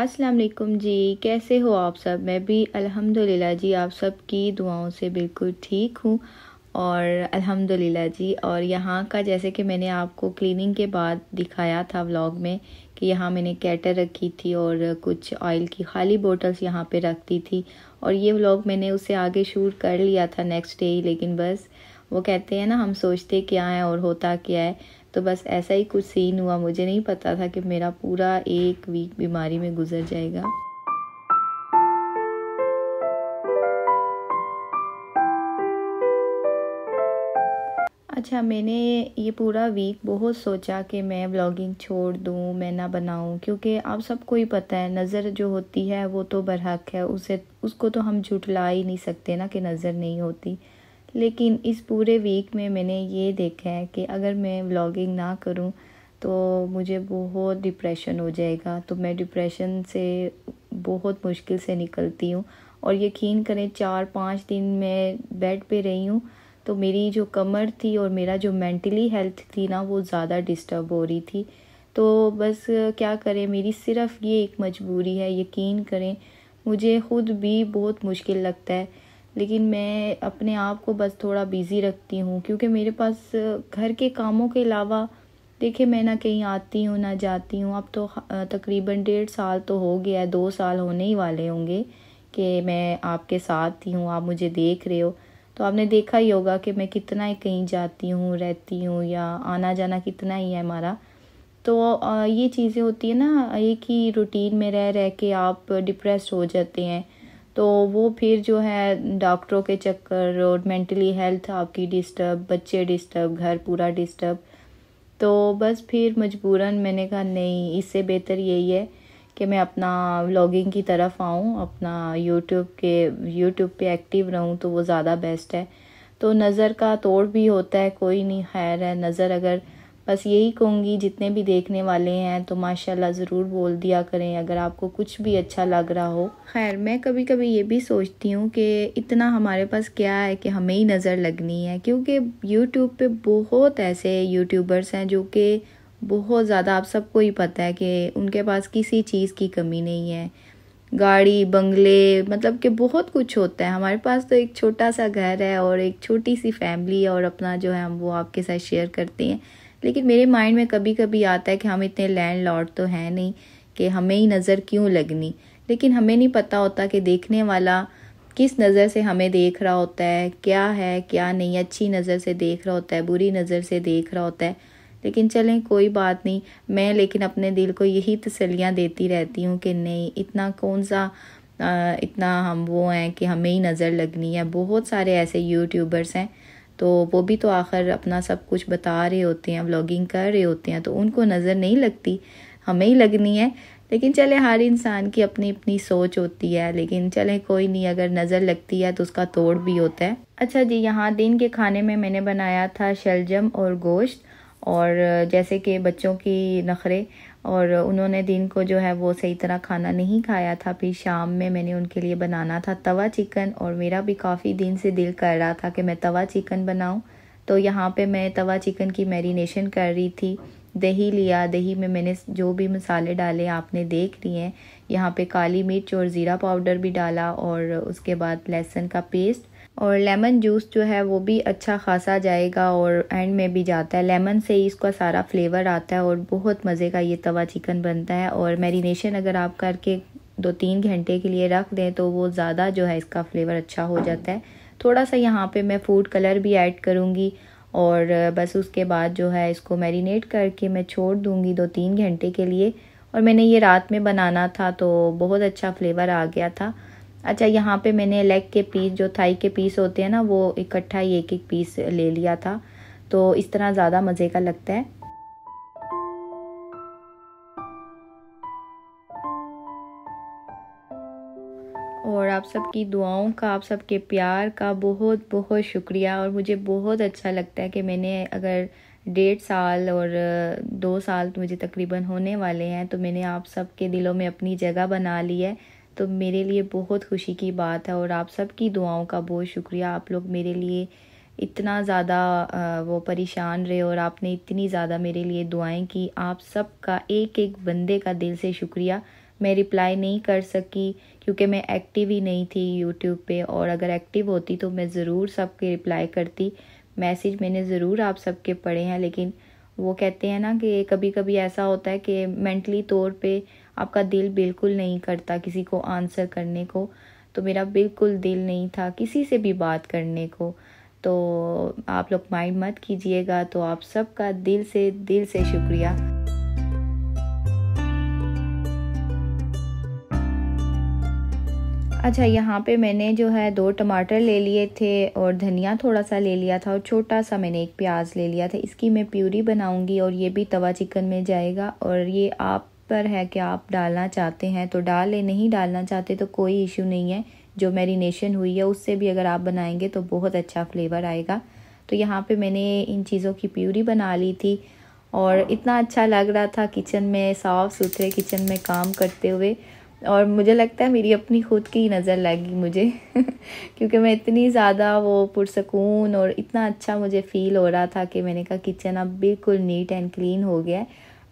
अस्सलाम वालेकुम जी, कैसे हो आप सब? मैं भी अल्हम्दुलिल्लाह जी, आप सब की दुआओं से बिल्कुल ठीक हूँ और अल्हम्दुलिल्लाह जी, और यहाँ का जैसे कि मैंने आपको क्लीनिंग के बाद दिखाया था व्लॉग में कि यहाँ मैंने कैटर रखी थी और कुछ ऑयल की खाली बोटल्स यहाँ पे रखती थी और ये व्लॉग मैंने उसे आगे शूट कर लिया था नेक्स्ट डे ही लेकिन बस वो कहते हैं ना, हम सोचते क्या है और होता क्या है। तो बस ऐसा ही कुछ सीन हुआ। मुझे नहीं पता था कि मेरा पूरा एक वीक बीमारी में गुजर जाएगा। अच्छा मैंने ये पूरा वीक बहुत सोचा कि मैं व्लॉगिंग छोड़ दूँ, मैं ना बनाऊँ, क्योंकि आप सबको ही पता है, नज़र जो होती है वो तो बरहक है। उसे, उसको तो हम झुटला ही नहीं सकते ना कि नज़र नहीं होती। लेकिन इस पूरे वीक में मैंने ये देखा है कि अगर मैं व्लॉगिंग ना करूँ तो मुझे बहुत डिप्रेशन हो जाएगा। तो मैं डिप्रेशन से बहुत मुश्किल से निकलती हूँ। और यकीन करें, चार पाँच दिन मैं बेड पे रही हूँ तो मेरी जो कमर थी और मेरा जो मेंटली हेल्थ थी ना, वो ज़्यादा डिस्टर्ब हो रही थी। तो बस क्या करें, मेरी सिर्फ़ ये एक मजबूरी है। यकीन करें, मुझे ख़ुद भी बहुत मुश्किल लगता है। लेकिन मैं अपने आप को बस थोड़ा बिज़ी रखती हूँ, क्योंकि मेरे पास घर के कामों के अलावा, देखिए, मैं ना कहीं आती हूँ, ना जाती हूँ। अब तो तकरीबन डेढ़ साल तो हो गया है, दो साल होने ही वाले होंगे कि मैं आपके साथ ही हूँ, आप मुझे देख रहे हो। तो आपने देखा ही होगा कि मैं कितना ही कहीं जाती हूँ, रहती हूँ, या आना जाना कितना ही है हमारा। तो ये चीज़ें होती है ना, एक ही रूटीन में रह रह के आप डिप्रेस हो जाते हैं। तो वो फिर जो है डॉक्टरों के चक्कर और मेंटली हेल्थ आपकी डिस्टर्ब, बच्चे डिस्टर्ब, घर पूरा डिस्टर्ब। तो बस फिर मजबूरन मैंने कहा, नहीं, इससे बेहतर यही है कि मैं अपना व्लॉगिंग की तरफ़ आऊँ, अपना यूट्यूब के यूट्यूब पे एक्टिव रहूँ तो वो ज़्यादा बेस्ट है। तो नज़र का तोड़ भी होता है, कोई नहीं, खैर है, नज़र अगर बस यही कहूँगी, जितने भी देखने वाले हैं तो माशाल्लाह ज़रूर बोल दिया करें, अगर आपको कुछ भी अच्छा लग रहा हो। खैर, मैं कभी कभी ये भी सोचती हूँ कि इतना हमारे पास क्या है कि हमें ही नज़र लगनी है, क्योंकि यूट्यूब पे बहुत ऐसे यूट्यूबर्स हैं जो कि बहुत ज़्यादा आप सबको ही पता है कि उनके पास किसी चीज़ की कमी नहीं है। गाड़ी, बंगले मतलब कि बहुत कुछ होता है। हमारे पास तो एक छोटा सा घर है और एक छोटी सी फैमिली है और अपना जो है हम वो आपके साथ शेयर करते हैं। लेकिन मेरे माइंड में कभी कभी आता है कि हम इतने लैंड लॉर्ड तो हैं नहीं, कि हमें ही नज़र क्यों लगनी? लेकिन हमें नहीं पता होता कि देखने वाला किस नज़र से हमें देख रहा होता है, क्या है, क्या नहीं। अच्छी नज़र से देख रहा होता है, बुरी नज़र से देख रहा होता है। लेकिन चलें, कोई बात नहीं। मैं लेकिन अपने दिल को यही तसलियाँ देती रहती हूँ कि नहीं, इतना कौन सा इतना हम वो हैं कि हमें ही नज़र लगनी है। बहुत सारे ऐसे यूट्यूबर्स हैं तो वो भी तो आखिर अपना सब कुछ बता रहे होते हैं व्लॉगिंग कर रहे होते हैं तो उनको नज़र नहीं लगती, हमें ही लगनी है। लेकिन चले, हर इंसान की अपनी अपनी सोच होती है, लेकिन चले, कोई नहीं, अगर नज़र लगती है तो उसका तोड़ भी होता है। अच्छा जी, यहाँ दिन के खाने में मैंने बनाया था शलजम और गोश्त, और जैसे कि बच्चों की नखरे और उन्होंने दिन को जो है वो सही तरह खाना नहीं खाया था। फिर शाम में मैंने उनके लिए बनाना था तवा चिकन और मेरा भी काफ़ी दिन से दिल कर रहा था कि मैं तवा चिकन बनाऊँ। तो यहाँ पे मैं तवा चिकन की मैरिनेशन कर रही थी। दही लिया, दही में मैंने जो भी मसाले डाले आपने देख लिए हैं। यहाँ पे काली मिर्च और ज़ीरा पाउडर भी डाला और उसके बाद लहसुन का पेस्ट और लेमन जूस जो है वो भी अच्छा खासा जाएगा और एंड में भी जाता है। लेमन से ही इसका सारा फ्लेवर आता है और बहुत मज़े का ये तवा चिकन बनता है और मैरिनेशन अगर आप करके दो तीन घंटे के लिए रख दें तो वो ज़्यादा जो है इसका फ्लेवर अच्छा हो जाता है। थोड़ा सा यहाँ पे मैं फ़ूड कलर भी ऐड करूँगी और बस उसके बाद जो है इसको मैरिनेट करके मैं छोड़ दूँगी दो तीन घंटे के लिए। और मैंने ये रात में बनाना था तो बहुत अच्छा फ्लेवर आ गया था। अच्छा यहाँ पे मैंने लेग के पीस जो थाई के पीस होते हैं ना, वो इकट्ठा ही एक एक पीस ले लिया था। तो इस तरह ज़्यादा मज़े का लगता है। और आप सबकी दुआओं का, आप सबके प्यार का बहुत बहुत शुक्रिया। और मुझे बहुत अच्छा लगता है कि मैंने अगर डेढ़ साल और दो साल मुझे तकरीबन होने वाले हैं तो मैंने आप सबके दिलों में अपनी जगह बना ली है। तो मेरे लिए बहुत खुशी की बात है और आप सबकी दुआओं का बहुत शुक्रिया। आप लोग मेरे लिए इतना ज़्यादा वो परेशान रहे और आपने इतनी ज़्यादा मेरे लिए दुआएँ की। आप सब का एक एक बंदे का दिल से शुक्रिया। मैं रिप्लाई नहीं कर सकी क्योंकि मैं एक्टिव ही नहीं थी यूट्यूब पे और अगर एक्टिव होती तो मैं ज़रूर सबके रिप्लाई करती। मैसेज मैंने ज़रूर आप सबके पढ़े हैं, लेकिन वो कहते हैं ना कि कभी कभी ऐसा होता है कि मेंटली तौर पे आपका दिल बिल्कुल नहीं करता किसी को आंसर करने को तो मेरा बिल्कुल दिल नहीं था किसी से भी बात करने को। तो आप लोग माइंड मत कीजिएगा तो आप सबका दिल से दिल से शुक्रिया। अच्छा यहाँ पे मैंने जो है दो टमाटर ले लिए थे और धनिया थोड़ा सा ले लिया था और छोटा सा मैंने एक प्याज ले लिया था। इसकी मैं प्यूरी बनाऊँगी और ये भी तवा चिकन में जाएगा और ये आप पर है कि आप डालना चाहते हैं तो डाल ले। नहीं डालना चाहते तो कोई इशू नहीं है। जो मैरिनेशन हुई है, उससे भी अगर आप बनाएँगे तो बहुत अच्छा फ्लेवर आएगा। तो यहाँ पे मैंने इन चीज़ों की प्यूरी बना ली थी और इतना अच्छा लग रहा था किचन में साफ़ सुथरे किचन में काम करते हुए। और मुझे लगता है मेरी अपनी खुद की नज़र लगी मुझे। क्योंकि मैं इतनी ज़्यादा वो पुरसकून और इतना अच्छा मुझे फ़ील हो रहा था कि मैंने कहा किचन अब बिल्कुल नीट एंड क्लीन हो गया है।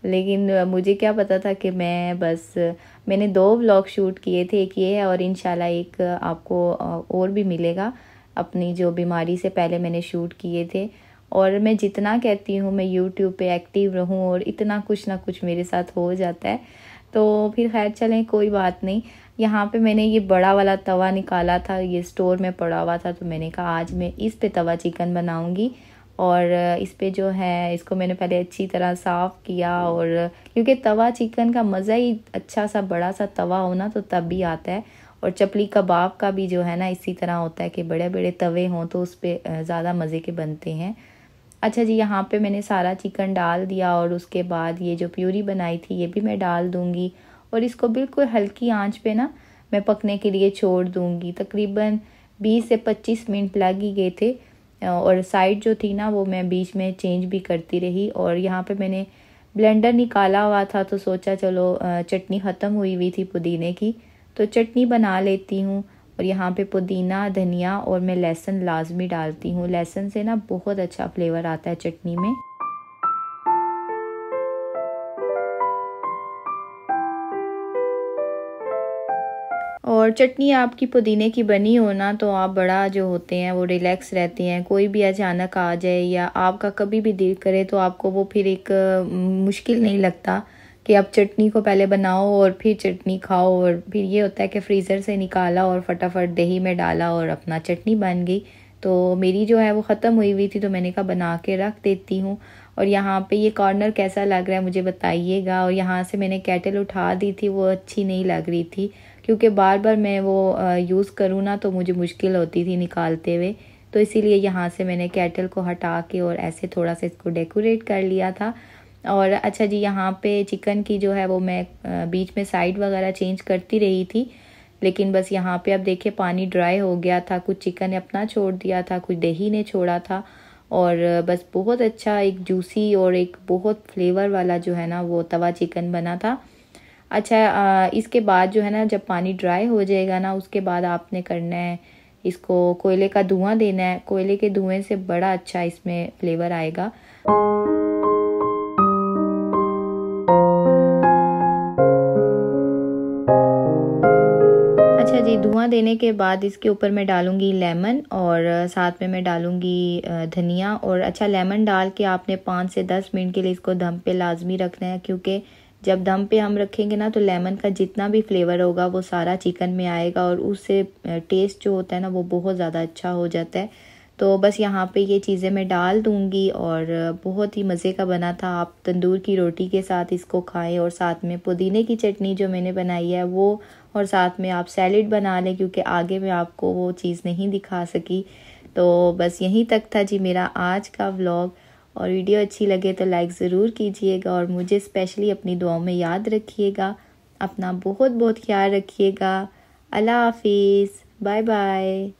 लेकिन मुझे क्या पता था कि मैं बस, मैंने दो ब्लॉग शूट किए थे, एक ये है और इन एक आपको और भी मिलेगा। अपनी जो बीमारी से पहले मैंने शूट किए थे। और मैं जितना कहती हूँ, मैं यूट्यूब पे एक्टिव रहूँ और इतना कुछ ना कुछ मेरे साथ हो जाता है। तो फिर खैर चलें, कोई बात नहीं। यहाँ पे मैंने ये बड़ा वाला तवा निकाला था, ये स्टोर में पड़ा हुआ था तो मैंने कहा, आज मैं इस पे तवा चिकन बनाऊँगी। और इस पे जो है, इसको मैंने पहले अच्छी तरह साफ़ किया और क्योंकि तवा चिकन का मज़ा ही अच्छा सा, बड़ा सा तवा हो ना तो तब भी आता है। और चपली कबाब का भी जो है ना, इसी तरह होता है कि बड़े बड़े तवे हों तो उस पर ज़्यादा मज़े के बनते हैं। अच्छा जी, यहाँ पे मैंने सारा चिकन डाल दिया और उसके बाद ये जो प्यूरी बनाई थी, ये भी मैं डाल दूँगी। और इसको बिल्कुल हल्की आँच पे ना, मैं पकने के लिए छोड़ दूँगी। तकरीबन 20 से 25 मिनट लग ही गए थे। और साइड जो थी ना, वो मैं बीच में चेंज भी करती रही और यहाँ पे मैंने ब्लेंडर निकाला हुआ था तो सोचा चलो चटनी ख़त्म हुई हुई थी पुदीने की तो चटनी बना लेती हूँ और यहाँ पे पुदीना, धनिया और मैं लहसुन लाजमी डालती हूँ। लहसुन से ना बहुत अच्छा फ्लेवर आता है चटनी में। और चटनी आपकी पुदीने की बनी हो ना तो आप बड़ा जो होते हैं, वो रिलैक्स रहते हैं। कोई भी अचानक आ जाए या आपका कभी भी दिल करे तो आपको वो फिर एक मुश्किल नहीं लगता कि आप चटनी को पहले बनाओ और फिर चटनी खाओ। और फिर ये होता है कि फ्रीज़र से निकाला और फटाफट दही में डाला और अपना चटनी बन गई। तो मेरी जो है वो ख़त्म हुई हुई थी तो मैंने कहा बना के रख देती हूँ। और यहाँ पे ये कॉर्नर कैसा लग रहा है, मुझे बताइएगा। और यहाँ से मैंने कैटल उठा दी थी, वो अच्छी नहीं लग रही थी। क्योंकि बार बार मैं वो यूज़ करूँ ना तो मुझे मुश्किल होती थी निकालते हुए। तो इसीलिए यहाँ से मैंने कैटल को हटा के और ऐसे थोड़ा सा इसको डेकोरेट कर लिया था। और अच्छा जी, यहाँ पे चिकन की जो है वो मैं बीच में साइड वगैरह चेंज करती रही थी। लेकिन बस यहाँ पे अब देखिए पानी ड्राई हो गया था। कुछ चिकन ने अपना छोड़ दिया था, कुछ दही ने छोड़ा था। और बस बहुत अच्छा एक जूसी और एक बहुत फ्लेवर वाला जो है ना, वो तवा चिकन बना था। अच्छा इसके बाद जो है ना, जब पानी ड्राई हो जाएगा ना, उसके बाद आपने करना है इसको, कोयले का धुआँ देना है। कोयले के धुएँ से बड़ा अच्छा इसमें फ्लेवर आएगा। अच्छा जी, धुआँ देने के बाद इसके ऊपर मैं डालूँगी लेमन और साथ में मैं डालूँगी धनिया। और अच्छा लेमन डाल के आपने पाँच से दस मिनट के लिए इसको दम पे लाजमी रखना है, क्योंकि जब दम पे हम रखेंगे ना तो लेमन का जितना भी फ्लेवर होगा, वो सारा चिकन में आएगा और उससे टेस्ट जो होता है ना, वो बहुत ज़्यादा अच्छा हो जाता है। तो बस यहाँ पे ये चीज़ें मैं डाल दूँगी और बहुत ही मज़े का बना था। आप तंदूर की रोटी के साथ इसको खाएँ और साथ में पुदीने की चटनी जो मैंने बनाई है, वो और साथ में आप सैलड बना लें, क्योंकि आगे मैं आपको वो चीज़ नहीं दिखा सकी। तो बस यहीं तक था जी मेरा आज का व्लॉग। और वीडियो अच्छी लगे तो लाइक ज़रूर कीजिएगा और मुझे स्पेशली अपनी दुआओं में याद रखिएगा। अपना बहुत बहुत ख्याल रखिएगा। अल्लाह हाफिज़। Bye bye